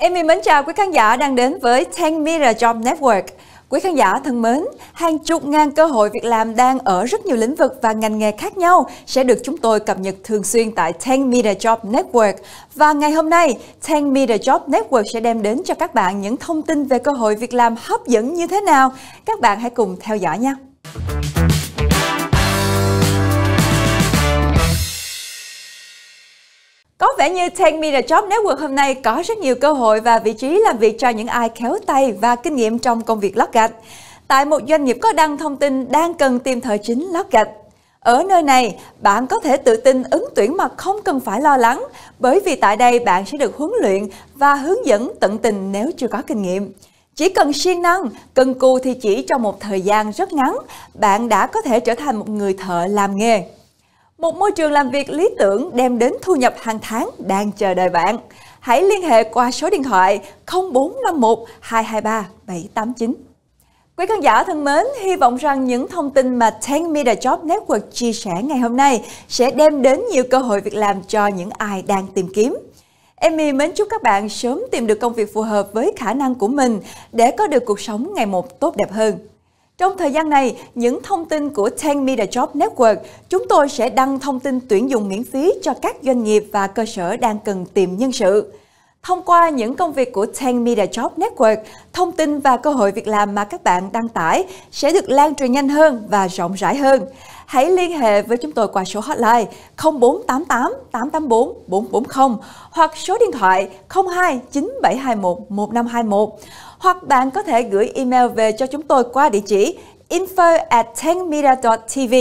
Amy mến chào quý khán giả đang đến với 10 Media Job Network. Quý khán giả thân mến, hàng chục ngàn cơ hội việc làm đang ở rất nhiều lĩnh vực và ngành nghề khác nhau sẽ được chúng tôi cập nhật thường xuyên tại 10 Media Job Network. Và ngày hôm nay, 10 Media Job Network sẽ đem đến cho các bạn những thông tin về cơ hội việc làm hấp dẫn như thế nào. Các bạn hãy cùng theo dõi nhé. Có vẻ như Take Me The Job Network hôm nay có rất nhiều cơ hội và vị trí làm việc cho những ai khéo tay và kinh nghiệm trong công việc lót gạch. Tại một doanh nghiệp có đăng thông tin đang cần tìm thợ chính lót gạch. Ở nơi này, bạn có thể tự tin ứng tuyển mà không cần phải lo lắng, bởi vì tại đây bạn sẽ được huấn luyện và hướng dẫn tận tình nếu chưa có kinh nghiệm. Chỉ cần siêng năng, cần cù thì chỉ trong một thời gian rất ngắn, bạn đã có thể trở thành một người thợ làm nghề. Một môi trường làm việc lý tưởng đem đến thu nhập hàng tháng đang chờ đợi bạn. Hãy liên hệ qua số điện thoại 0451 223 789. Quý khán giả thân mến, hy vọng rằng những thông tin mà 10 Media Job Network chia sẻ ngày hôm nay sẽ đem đến nhiều cơ hội việc làm cho những ai đang tìm kiếm. Emmy mến chúc các bạn sớm tìm được công việc phù hợp với khả năng của mình để có được cuộc sống ngày một tốt đẹp hơn. Trong thời gian này, những thông tin của 10 Media Job Network, chúng tôi sẽ đăng thông tin tuyển dụng miễn phí cho các doanh nghiệp và cơ sở đang cần tìm nhân sự. Thông qua những công việc của 10 Media Job Network, thông tin và cơ hội việc làm mà các bạn đăng tải sẽ được lan truyền nhanh hơn và rộng rãi hơn. Hãy liên hệ với chúng tôi qua số hotline 0488 884 440 hoặc số điện thoại 02 9721 1521 hoặc bạn có thể gửi email về cho chúng tôi qua địa chỉ info at tv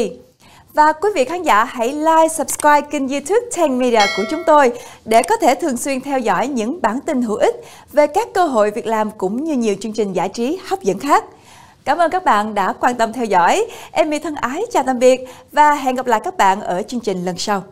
và quý vị khán giả hãy like, subscribe kênh youtube Tang Media của chúng tôi để có thể thường xuyên theo dõi những bản tin hữu ích về các cơ hội việc làm cũng như nhiều chương trình giải trí hấp dẫn khác. Cảm ơn các bạn đã quan tâm theo dõi. Em thân ái chào tạm biệt và hẹn gặp lại các bạn ở chương trình lần sau.